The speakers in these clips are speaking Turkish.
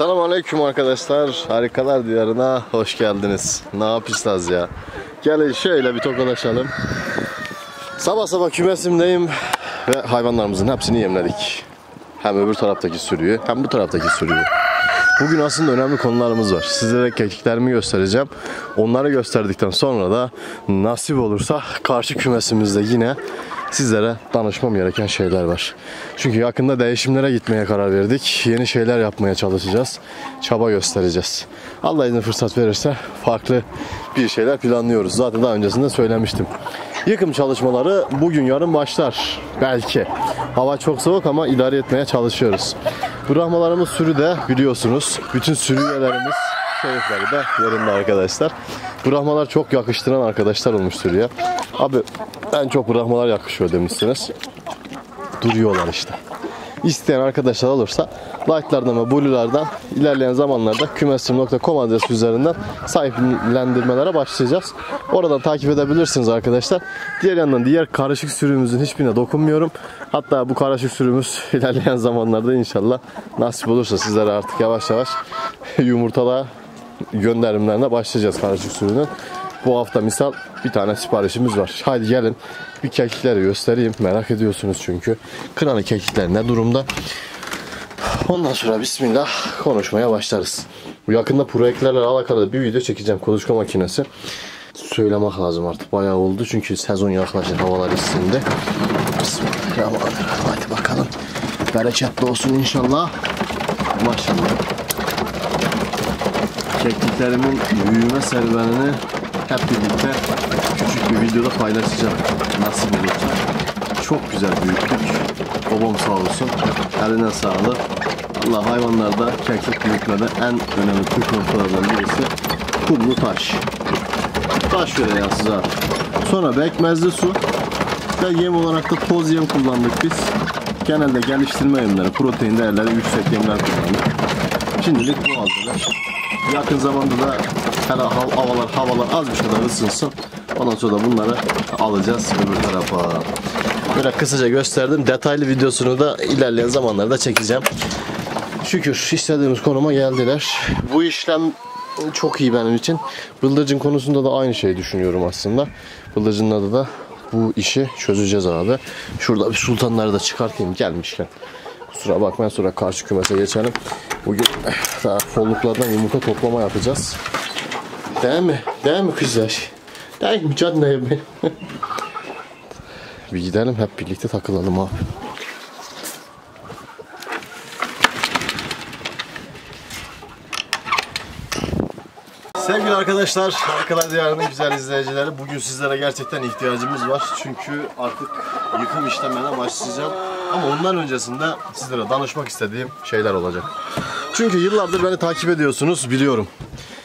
Selamun Aleyküm arkadaşlar. Harikalar diyarına hoş geldiniz. Ne yapıyorsunuz ya? Gelin şöyle bir tokalaşalım. Sabah sabah kümesimdeyim ve hayvanlarımızın hepsini yemledik. Hem öbür taraftaki sürüyü hem bu taraftaki sürüyü. Bugün aslında önemli konularımız var. Sizlere kekiklerimi göstereceğim. Onları gösterdikten sonra da nasip olursa karşı kümesimizde yine sizlere danışmam gereken şeyler var. Çünkü yakında değişimlere gitmeye karar verdik. Yeni şeyler yapmaya çalışacağız. Çaba göstereceğiz. Allah izin fırsat verirse farklı bir şeyler planlıyoruz. Zaten daha öncesinde söylemiştim. Yıkım çalışmaları bugün yarın başlar. Belki. Hava çok soğuk ama idare etmeye çalışıyoruz. Bırakmalarımız sürü de biliyorsunuz. Bütün sürü üyelerimiz keyifleri de yerinde arkadaşlar. Bırakmalar çok yakıştıran arkadaşlar olmuş sürüye. Abi en çok bırakmalar yakışıyor demişsiniz. Duruyorlar işte. İsteyen arkadaşlar olursa like'lardan ve blue'lardan ilerleyen zamanlarda kümesim.com adresi üzerinden sahiplendirmelere başlayacağız. Oradan takip edebilirsiniz arkadaşlar. Diğer yandan diğer karışık sürümümüzün hiçbirine dokunmuyorum. Hatta bu karışık sürümüz ilerleyen zamanlarda inşallah nasip olursa sizlere artık yavaş yavaş yumurtalığa gönderimlerine başlayacağız karışık sürünün. Bu hafta misal bir tane siparişimiz var. Haydi gelin bir kekikleri göstereyim. Merak ediyorsunuz çünkü. Kınalı kekikler ne durumda? Ondan sonra bismillah konuşmaya başlarız. Bu yakında projektlerle alakalı bir video çekeceğim. Konuşma makinesi. Söylemek lazım artık. Bayağı oldu çünkü sezon yaklaşır. Havalar ısındı. Bismillahirrahmanirrahim. Hadi bakalım. Bereketli olsun inşallah. Maşallah. Kekliklerimin büyüme serüvenini hep birlikte küçük bir videoda paylaşacağım. Nasıl olursa. Çok güzel büyüttük. Babam sağ olsun. Eline sağlık. Allah hayvanlarda keklik büyütmede en önemli püf noktalardan birisi kumlu taş. Taş vereceğiz size. Sonra bekmezli su ve yem olarak da toz yem kullandık biz. Genelde geliştirme yemleri, protein değerleri yüksek yemler kullandık. Şimdilik bu hazırlar. Yakın zamanda da hele hav- havalar havalar az bir kadar ısınsın. Ondan sonra da bunları alacağız öbür tarafa. Böyle kısaca gösterdim. Detaylı videosunu da ilerleyen zamanlarda çekeceğim. Şükür istediğimiz konuma geldiler. Bu işlem çok iyi benim için. Bıldırcın konusunda da aynı şeyi düşünüyorum aslında. Bıldırcının adı da bu işi çözeceğiz abi. Şurada bir sultanları da çıkartayım gelmişken. Kusura bakmayın sonra karşı kümese geçelim. Bugün daha folluklardan yumurta toplama yapacağız. Değil mi? Değil mi kızlar? Değil mi canım benim? bir gidelim hep birlikte takılalım abi. Sevgili arkadaşlar, Harikalar Diyarı'nın güzel izleyicileri bugün sizlere gerçekten ihtiyacımız var. Çünkü artık yıkım işlemlerine başlayacağım. Ama ondan öncesinde sizlere danışmak istediğim şeyler olacak. Çünkü yıllardır beni takip ediyorsunuz biliyorum.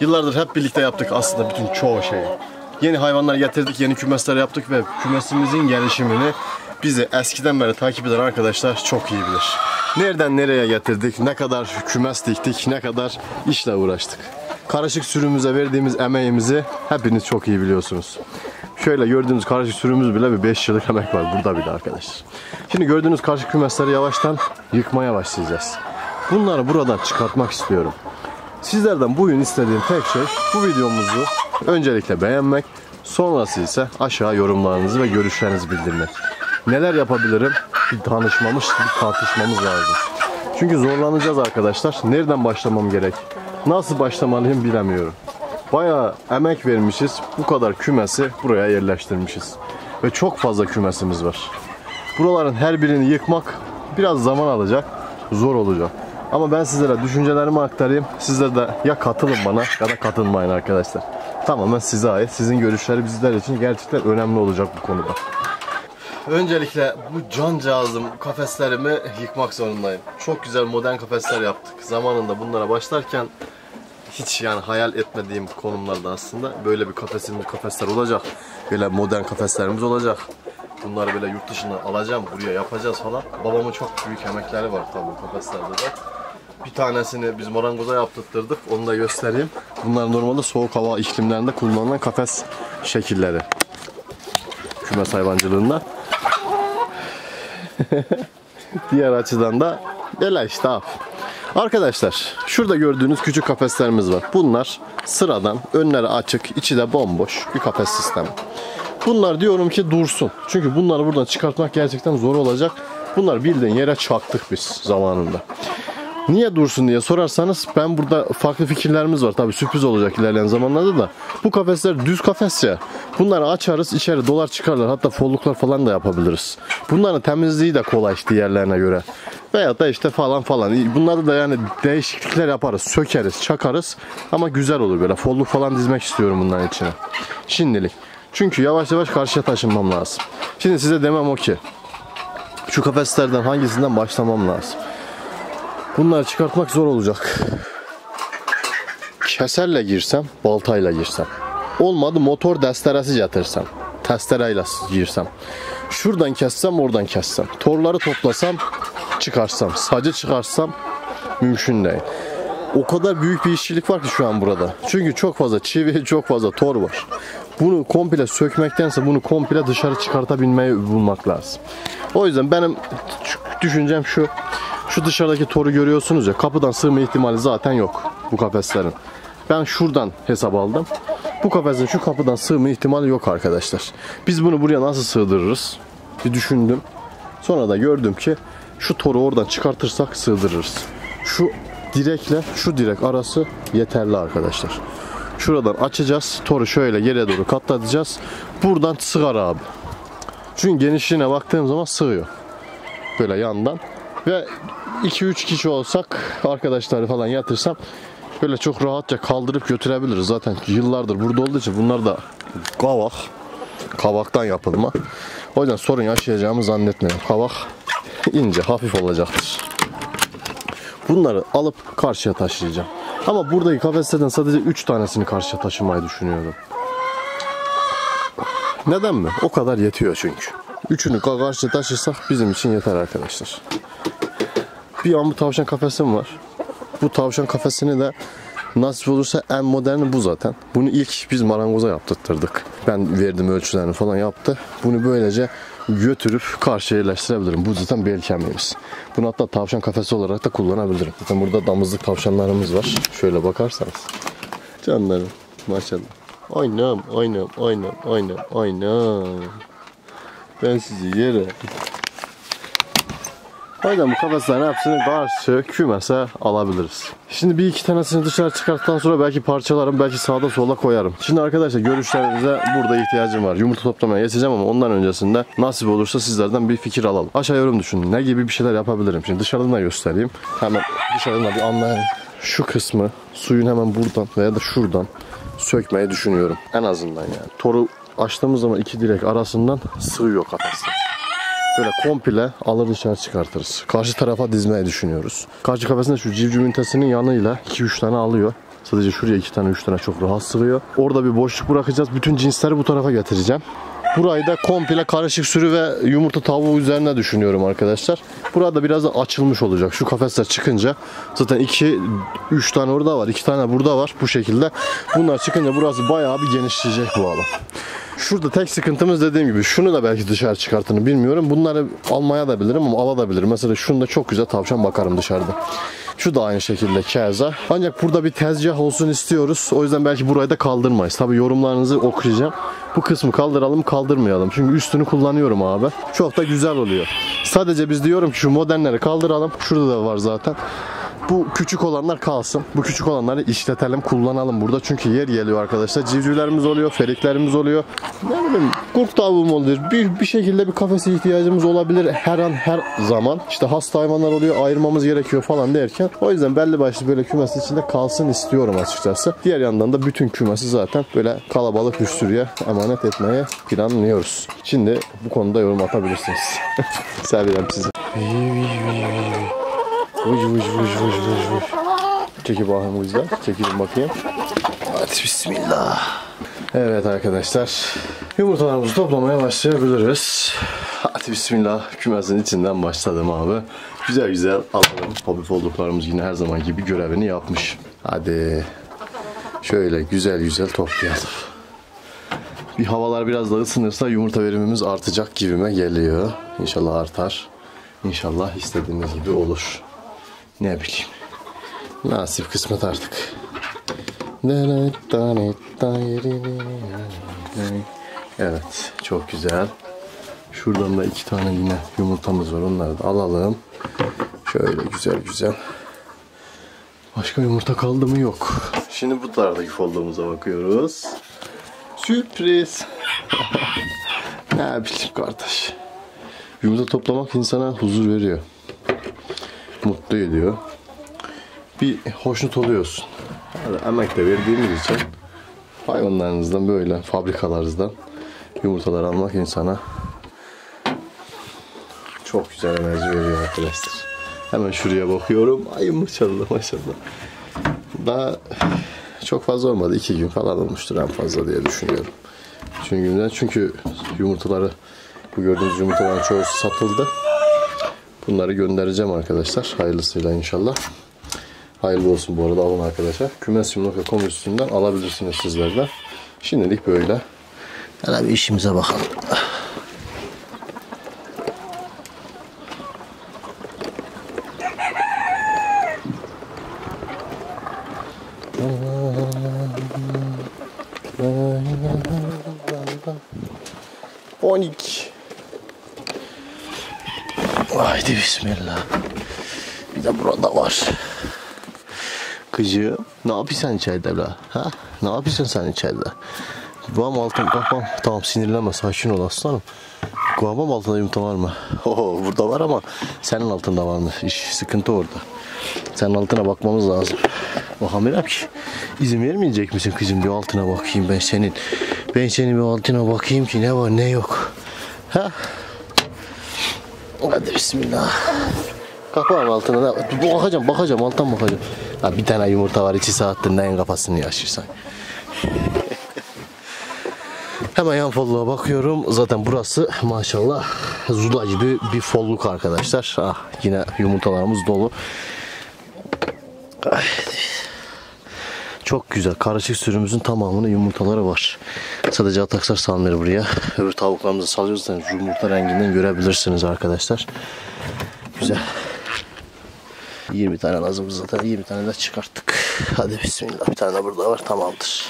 Yıllardır hep birlikte yaptık aslında bütün çoğu şeyi. Yeni hayvanlar getirdik, yeni kümesler yaptık ve kümesimizin gelişimini bizi eskiden beri takip eden arkadaşlar çok iyi bilir. Nereden nereye getirdik, ne kadar kümes diktik, ne kadar işle uğraştık. Karışık sürümüze verdiğimiz emeğimizi hepiniz çok iyi biliyorsunuz. Şöyle gördüğünüz karışık sürümüz bile bir 5 yıllık emek var burada bile arkadaşlar. Şimdi gördüğünüz karışık kümesleri yavaştan yıkmaya başlayacağız. Bunları buradan çıkartmak istiyorum. Sizlerden bugün istediğim tek şey bu videomuzu öncelikle beğenmek, sonrası ise aşağı yorumlarınızı ve görüşlerinizi bildirmek. Neler yapabilirim? Bir danışmamız, bir tartışmamız lazım. Çünkü zorlanacağız arkadaşlar. Nereden başlamam gerek? Nasıl başlamalıyım bilemiyorum. Bayağı emek vermişiz. Bu kadar kümesi buraya yerleştirmişiz. Ve çok fazla kümesimiz var. Buraların her birini yıkmak biraz zaman alacak, zor olacak. Ama ben sizlere düşüncelerimi aktarayım. Sizler de ya katılın bana ya da katılmayın arkadaşlar. Tamamen size ait. Sizin görüşleri bizler için gerçekten önemli olacak bu konuda. Öncelikle bu cancağızım kafeslerimi yıkmak zorundayım. Çok güzel modern kafesler yaptık. Zamanında bunlara başlarken hiç yani hayal etmediğim konumlarda aslında böyle bir kafesimiz kafesler olacak. Böyle modern kafeslerimiz olacak. Bunları böyle yurt dışına alacağım, buraya yapacağız falan. Babamın çok büyük emekleri var tabii kafeslerde de. Bir tanesini biz marangoza yaptırttık. Onu da göstereyim. Bunlar normalde soğuk hava iklimlerinde kullanılan kafes şekilleri. Kümes hayvancılığında. Diğer açıdan da böyle işte. Arkadaşlar şurada gördüğünüz küçük kafeslerimiz var. Bunlar sıradan önleri açık içi de bomboş bir kafes sistemi. Bunlar diyorum ki dursun. Çünkü bunları buradan çıkartmak gerçekten zor olacak. Bunlar bildiğin yere çaktık biz zamanında. Niye dursun diye sorarsanız ben burada farklı fikirlerimiz var. Tabii sürpriz olacak ilerleyen zamanlarda da. Bu kafesler düz kafes ya. Bunları açarız içeri dolar çıkarlar. Hatta folluklar falan da yapabiliriz. Bunların temizliği de kolay diğerlerine göre. Veya da işte falan falan. Bunlarda da yani değişiklikler yaparız. Sökeriz, çakarız. Ama güzel olur böyle. Folluk falan dizmek istiyorum bunların içine. Şimdilik. Çünkü yavaş yavaş karşıya taşınmam lazım. Şimdi size demem o ki. Şu kafeslerden hangisinden başlamam lazım. Bunları çıkartmak zor olacak. Keserle girsem, baltayla girsem. Olmadı motor desteresi getirsem. Testereyle girsem. Şuradan kessem, oradan kessem. Torları toplasam, çıkarsam. Sacı çıkarsam mümkün değil. O kadar büyük bir işçilik var ki şu an burada. Çünkü çok fazla çivi, çok fazla tor var. Bunu komple sökmektense bunu komple dışarı çıkartabilmeyi bulmak lazım. O yüzden benim düşüncem şu. Şu dışarıdaki toru görüyorsunuz ya kapıdan sığma ihtimali zaten yok bu kafeslerin. Ben şuradan hesap aldım. Bu kafesin şu kapıdan sığma ihtimali yok arkadaşlar. Biz bunu buraya nasıl sığdırırız? Bir düşündüm. Sonra da gördüm ki şu toru oradan çıkartırsak sığdırırız. Şu direkle şu direk arası yeterli arkadaşlar. Şuradan açacağız. Toru şöyle geriye doğru katlatacağız. Buradan sığar abi. Çünkü genişliğine baktığım zaman sığıyor. Böyle yandan. Ve 2-3 kişi olsak arkadaşları falan yatırsam böyle çok rahatça kaldırıp götürebiliriz. Zaten yıllardır burada olduğu için bunlar da kavak. Kavaktan yapılma. O yüzden sorun yaşayacağımı zannetmiyorum. Kavak ince, hafif olacaktır. Bunları alıp karşıya taşıyacağım. Ama buradaki kafeslerden sadece 3 tanesini karşıya taşımayı düşünüyorum. Neden mi? O kadar yetiyor çünkü. Üçünü karşıya taşırsak bizim için yeter arkadaşlar. Bir an bu tavşan kafesim var. Bu tavşan kafesini de nasip olursa en moderni bu zaten. Bunu ilk biz marangoza yaptırtırdık. Ben verdim ölçülerini falan yaptı. Bunu böylece götürüp karşıya yerleştirebilirim. Bu zaten bel kemiğimiz. Bunu hatta tavşan kafesi olarak da kullanabilirim. Zaten burada damızlık tavşanlarımız var. Şöyle bakarsanız. Canlarım maşallah. Oynam, oynam, oynam, oynam, oynam. Ben sizi yere o yüzden bu kafeslerin hepsini karşı kümese alabiliriz. Şimdi bir iki tanesini dışarı çıkarttıktan sonra belki parçalarım belki sağda solda koyarım. Şimdi arkadaşlar görüşlerinize burada ihtiyacım var. Yumurta toplamaya geçeceğim ama ondan öncesinde nasip olursa sizlerden bir fikir alalım. Aşağı yorum düşünün. Ne gibi bir şeyler yapabilirim? Şimdi dışarıdan da göstereyim. Hemen dışarıdan bir anlayın. Şu kısmı suyun hemen buradan veya da şuradan sökmeyi düşünüyorum. En azından yani. Toru açtığımız zaman iki direk arasından sığıyor kafası böyle komple alır dışarı çıkartırız. Karşı tarafa dizmeyi düşünüyoruz. Karşı kafesinde şu civciv ünitesinin yanıyla 2-3 tane alıyor. Sadece şuraya 2 tane 3 tane çok rahat sığıyor. Orada bir boşluk bırakacağız. Bütün cinsleri bu tarafa getireceğim. Burayı da komple karışık sürü ve yumurta tavuğu üzerine düşünüyorum arkadaşlar. Burada biraz da açılmış olacak. Şu kafesler çıkınca zaten 2 3 tane orada var. 2 tane burada var bu şekilde. Bunlar çıkınca burası bayağı bir genişleyecek bu alan. Şurada tek sıkıntımız dediğim gibi şunu da belki dışarı çıkartını bilmiyorum. Bunları almaya da bilirim ama alabilirim. Mesela şunda çok güzel tavşan bakarım dışarıda. Şu da aynı şekilde keza. Ancak burada bir tezgah olsun istiyoruz. O yüzden belki burayı da kaldırmayız. Tabi yorumlarınızı okuyacağım. Bu kısmı kaldıralım kaldırmayalım. Çünkü üstünü kullanıyorum abi. Çok da güzel oluyor. Sadece biz diyorum ki şu modernleri kaldıralım. Şurada da var zaten. Bu küçük olanlar kalsın. Bu küçük olanları işletelim, kullanalım burada. Çünkü yer geliyor arkadaşlar. Civcivlerimiz oluyor, feriklerimiz oluyor. Ne bileyim, kurt tavuğum oluyor. Bir, bir şekilde bir kafese ihtiyacımız olabilir her an, her zaman. İşte hasta hayvanlar oluyor, ayırmamız gerekiyor falan derken. O yüzden belli başlı böyle kümes içinde kalsın istiyorum açıkçası. Diğer yandan da bütün kümesi zaten böyle kalabalık bir sürüye emanet etmeye planlıyoruz. Şimdi bu konuda yorum atabilirsiniz. Seviyorum sizi. Vuş vuş vuş vuş vuş vuş. Çekil bakayım Uyza. Çekilin bakayım. Hadi bismillah. Evet arkadaşlar. Yumurtalarımızı toplamaya başlayabiliriz. Hadi bismillah. Kümesin içinden başladım abi. Güzel güzel alalım. Hobi olduklarımız yine her zaman gibi görevini yapmış. Hadi. Şöyle güzel güzel toplayalım. Bir havalar biraz daha ısınırsa yumurta verimimiz artacak gibime geliyor. İnşallah artar. İnşallah istediğimiz gibi olur. Ne bileyim. Nasip kısmet artık. Evet çok güzel. Şuradan da iki tane yine yumurtamız var. Onları da alalım. Şöyle güzel güzel. Başka yumurta kaldı mı? Yok. Şimdi bu taraftaki foldumuza bakıyoruz. Sürpriz. ne bileyim kardeş. Yumurta toplamak insana huzur veriyor. Mutlu ediyor. Bir hoşnut oluyorsun. Yani emek de verdiğimiz için hayvanlarınızdan böyle fabrikalarınızdan yumurtalar almak insana çok güzel enerji veriyor arkadaşlar. Hemen şuraya bakıyorum. Ay maşallah maşallah. Daha çok fazla olmadı. iki gün falan olmuştur en fazla diye düşünüyorum. Çünkü, çünkü yumurtaları bu gördüğünüz yumurtaların çoğu satıldı. Bunları göndereceğim arkadaşlar. Hayırlısıyla inşallah. Hayırlı olsun bu arada alın arkadaşlar. Kümesim.com üstünden alabilirsiniz sizler de. Şimdilik böyle. Hele bir işimize bakalım. Onik. Haydi bismillah. Bir de burada var. Kızım ne yapıyorsun içeride la? Ha? Ne yapıyorsun sen içeride? Babam altın babam tamam sinirlenme sakin ol aslanım. Babam altında yumurta var mı? Oo, burada var ama senin altında var mı? İş sıkıntı orada. Senin altına bakmamız lazım. Bakamıyorum ki. İzin vermeyecek misin kızım bir altına bakayım ben senin. Ben senin bir altına bakayım ki ne var ne yok. Ha? Hadi bismillah. Kapağın altına bakacağım bakacağım alttan bakacağım. Ha, bir tane yumurta var iki saattir neyin kafasını yaşıyorsan. Hemen yan folluğa bakıyorum. Zaten burası maşallah zula gibi bir folluk arkadaşlar. Ah, yine yumurtalarımız dolu. Ay. Çok güzel. Karışık sürümüzün tamamının yumurtaları var. Sadece ataksar salmıyor buraya. Öbür tavuklarımızı salıyorsanız yumurta renginden görebilirsiniz arkadaşlar. Güzel. 20 tane lazım zaten. 20 tane de çıkarttık. Hadi bismillah. Bir tane burada var. Tamamdır.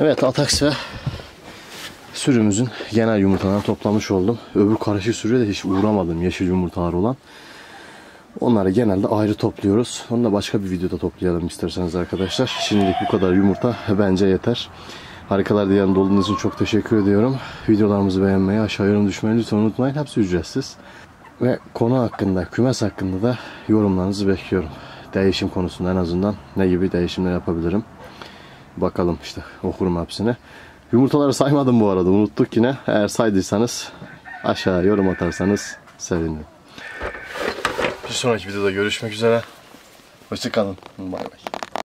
Evet ataks ve sürümüzün genel yumurtalarını toplamış oldum. Öbür karışık sürüye de hiç uğramadım. Yeşil yumurtalar olan. Onları genelde ayrı topluyoruz. Onu da başka bir videoda toplayalım isterseniz arkadaşlar. Şimdilik bu kadar yumurta bence yeter. Harikalar Diyarı'nda olduğunuz için çok teşekkür ediyorum. Videolarımızı beğenmeyi, aşağı yorum düşmeyi lütfen unutmayın. Hepsi ücretsiz. Ve konu hakkında, kümes hakkında da yorumlarınızı bekliyorum. Değişim konusunda en azından ne gibi değişimler yapabilirim. Bakalım işte okurum hepsini. Yumurtaları saymadım bu arada unuttuk yine. Eğer saydıysanız aşağı yorum atarsanız sevinirim. Bir sonraki videoda görüşmek üzere. Hoşçakalın. Bay bay.